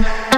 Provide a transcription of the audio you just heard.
Yeah.